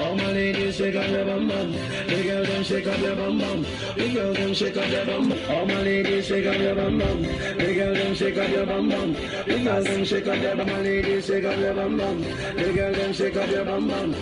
All my ladies shake up your bum bum. Big girl them shake up your bum bum. Big girl them shake up your bum. All my ladies shake up your bum bum. Big girl them shake up your bum bum. Big girl them shake up your bum. My ladies shake up your bum bum. Big girl them shake up your bum bum.